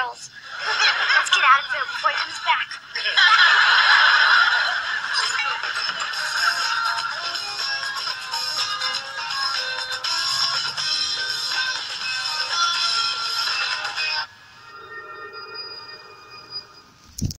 girls. Let's get out of here before he comes back.